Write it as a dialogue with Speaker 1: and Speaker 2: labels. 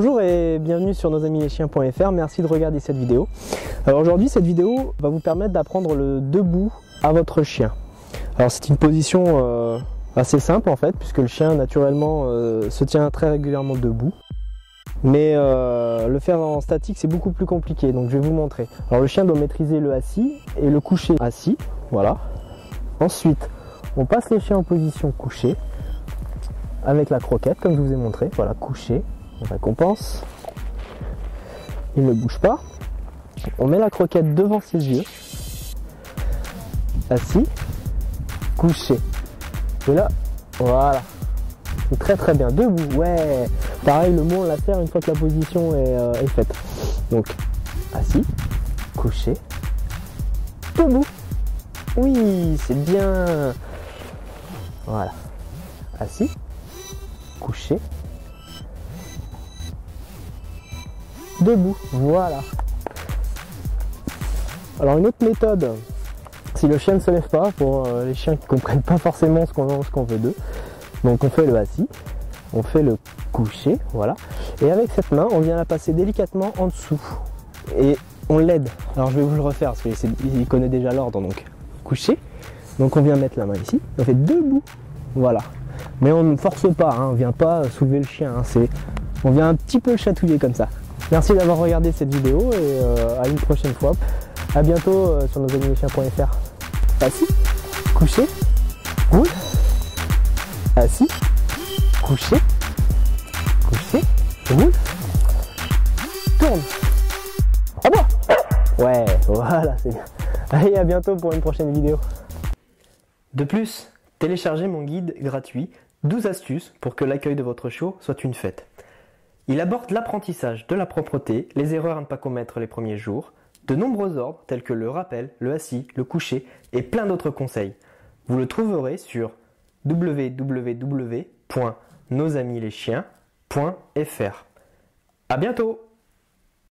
Speaker 1: bienvenue sur nosamileschiens.fr. Merci de regarder cette vidéo. Alors aujourd'hui, cette vidéo va vous permettre d'apprendre le debout à votre chien. Alors c'est une position euh, assez simple en fait, puisque le chien naturellement euh, se tient très régulièrement debout. Mais euh, le faire en statique, c'est beaucoup plus compliqué, donc je vais vous montrer. Alors le chien doit maîtriser le assis et le coucher assis, voilà. Ensuite, on passe le chien en position couchée avec la croquette, comme je vous ai montré. Voilà, couché, récompense. Il ne bouge pas. On met la croquette devant ses yeux. Assis, couché. Et là, voilà. Très très bien. Debout, ouais. Pareil, le mot on la serre une fois que la position est, euh, est faite. Donc, assis, couché, debout. Oui, c'est bien. Voilà. Assis, couché, debout. Voilà. Alors une autre méthode, si le chien ne se lève pas, pour euh, les chiens qui comprennent pas forcément ce qu'on veut d'eux, donc on fait le assis, on fait le couché, voilà. Et avec cette main, on vient la passer délicatement en dessous. Et on l'aide. Alors je vais vous le refaire parce qu'il connaît déjà l'ordre, donc couché. Donc on vient mettre la main ici, on fait debout, voilà. Mais on ne force pas, hein, on vient pas soulever le chien, hein, on vient un petit peu chatouiller comme ça. Merci d'avoir regardé cette vidéo et euh, à une prochaine fois. A bientôt euh, sur nosamileschiens.fr. Assis, couché, roule, assis, couché, couché, roule, tourne. Ah bon Ouais, voilà, c'est bien. Allez, à bientôt pour une prochaine vidéo. De plus, téléchargez mon guide gratuit 12 astuces pour que l'accueil de votre chiot soit une fête. Il aborde l'apprentissage de la propreté, les erreurs à ne pas commettre les premiers jours, de nombreux ordres tels que le rappel, le assis, le coucher et plein d'autres conseils. Vous le trouverez sur www.nosamileschiens.fr. À bientôt!